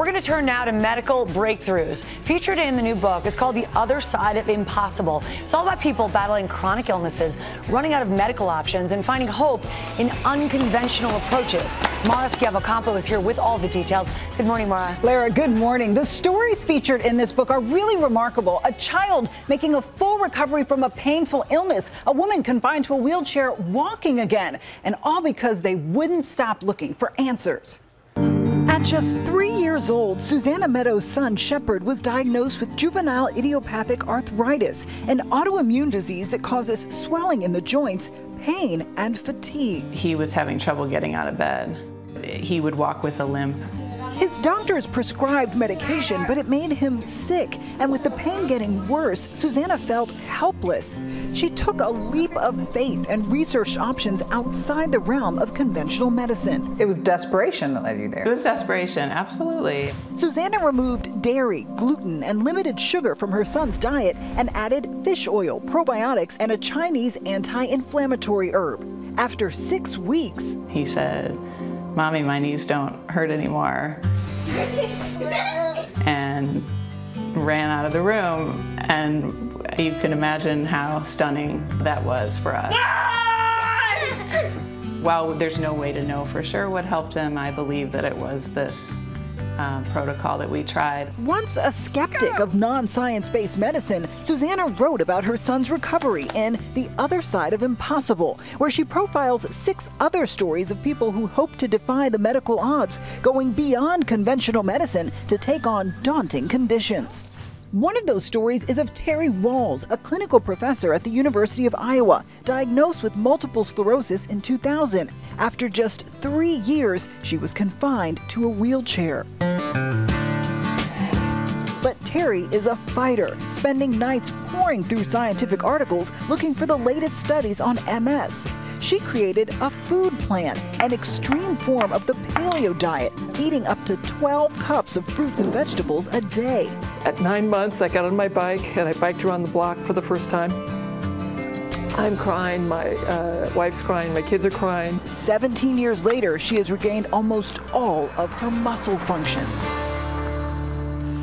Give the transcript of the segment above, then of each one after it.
We're going to turn now to medical breakthroughs. Featured in the new book, it's called The Other Side of Impossible. It's all about people battling chronic illnesses, running out of medical options, and finding hope in unconventional approaches. Mara Schiavocampo is here with all the details. Good morning, Mara. Lara, good morning. The stories featured in this book are really remarkable. A child making a full recovery from a painful illness, a woman confined to a wheelchair walking again, and all because they wouldn't stop looking for answers. At just three years old, Susannah Meadows' son, Shepard, was diagnosed with juvenile idiopathic arthritis, an autoimmune disease that causes swelling in the joints, pain, and fatigue. He was having trouble getting out of bed. He would walk with a limp. His doctors prescribed medication, but it made him sick. And with the pain getting worse, Susannah felt helpless. She took a leap of faith and researched options outside the realm of conventional medicine. It was desperation that led you there. It was desperation, absolutely. Susannah removed dairy, gluten, and limited sugar from her son's diet and added fish oil, probiotics, and a Chinese anti inflammatory herb. After six weeks, he said, Mommy, my knees don't hurt anymore. and ran out of the room, and you can imagine how stunning that was for us. Ah! While there's no way to know for sure what helped him, I believe that it was this uh, protocol that we tried. Once a skeptic of non science based medicine, Susannah wrote about her son's recovery in The Other Side of Impossible, where she profiles six other stories of people who hope to defy the medical odds, going beyond conventional medicine to take on daunting conditions. One of those stories is of Terry Wahls, a clinical professor at the University of Iowa, diagnosed with multiple sclerosis in 2000. After just three years, she was confined to a wheelchair. But Terry is a fighter, spending nights poring through scientific articles looking for the latest studies on MS. She created a food plan, an extreme form of the paleo diet, eating up to 12 cups of fruits and vegetables a day. At nine months, I got on my bike and I biked around the block for the first time. I'm crying, my uh, wife's crying, my kids are crying. 17 years later, she has regained almost all of her muscle function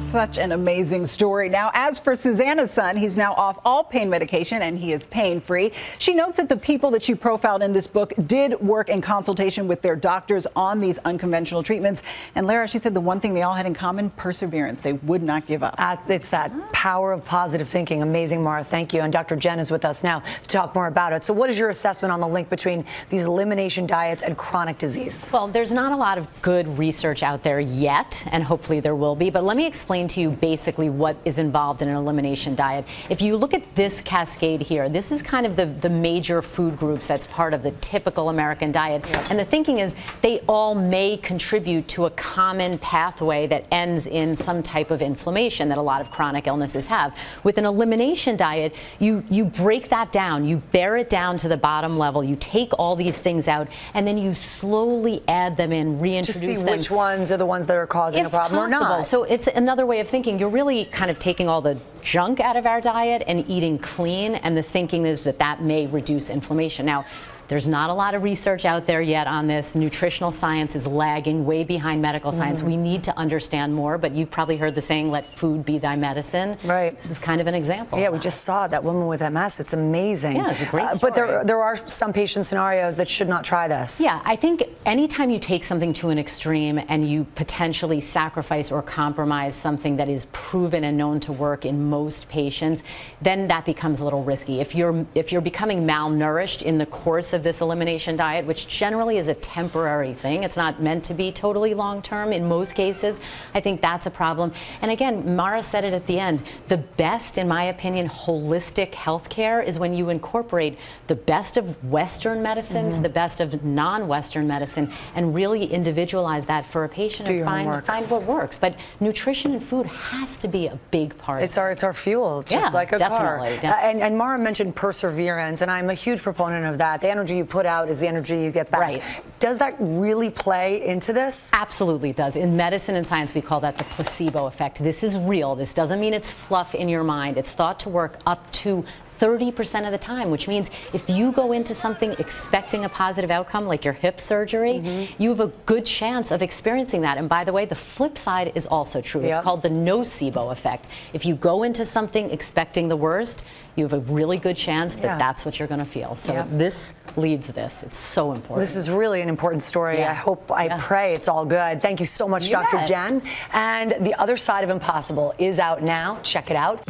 such an amazing story. Now, as for Susannah's son, he's now off all pain medication and he is pain free. She notes that the people that she profiled in this book did work in consultation with their doctors on these unconventional treatments. And Lara, she said the one thing they all had in common perseverance. They would not give up. Uh, it's that power of positive thinking. Amazing, Mara. Thank you. And Dr. Jen is with us now to talk more about it. So, what is your assessment on the link between these elimination diets and chronic disease? Well, there's not a lot of good research out there yet, and hopefully there will be. But let me explain explain to you basically what is involved in an elimination diet. If you look at this cascade here, this is kind of the, the major food groups that's part of the typical American diet. Yep. And the thinking is they all may contribute to a common pathway that ends in some type of inflammation that a lot of chronic illnesses have. With an elimination diet, you, you break that down, you bear it down to the bottom level, you take all these things out, and then you slowly add them in, reintroduce them. To see them. which ones are the ones that are causing if a problem possible. or not. So it's another way of thinking. You're really kind of taking all the junk out of our diet and eating clean, and the thinking is that that may reduce inflammation. Now, there's not a lot of research out there yet on this. Nutritional science is lagging way behind medical science. Mm-hmm. We need to understand more, but you've probably heard the saying, let food be thy medicine. Right. This is kind of an example. Yeah, we just saw that woman with MS. It's amazing. Yeah, it's a great uh, but there, there are some patient scenarios that should not try this. Yeah, I think anytime you take something to an extreme and you potentially sacrifice or compromise something that is proven and known to work in most patients, then that becomes a little risky. If you're if you're becoming malnourished in the course of of this elimination diet, which generally is a temporary thing. It's not meant to be totally long term in most cases. I think that's a problem. And again, Mara said it at the end. The best, in my opinion, holistic healthcare is when you incorporate the best of Western medicine mm-hmm. to the best of non Western medicine and really individualize that for a patient Do and find, find what works. But nutrition and food has to be a big part. It's our, it's our fuel, just yeah, like a definitely, car. Uh, and, and Mara mentioned perseverance, and I'm a huge proponent of that. The energy energy you put out is the energy you get back. Right. Does that really play into this? Absolutely it does. In medicine and science, we call that the placebo effect. This is real. This doesn't mean it's fluff in your mind. It's thought to work up to 30% of the time, which means if you go into something expecting a positive outcome, like your hip surgery, Mm-hmm. you have a good chance of experiencing that. And by the way, the flip side is also true. Yep. It's called the nocebo effect. If you go into something expecting the worst, you have a really good chance that Yeah. that's what you're going to feel. So Yep. this leads this. It's so important. This is really an important story. Yeah. I hope, I Yeah. pray it's all good. Thank you so much, You Dr. bet. Jen. And The Other Side of Impossible is out now. Check it out.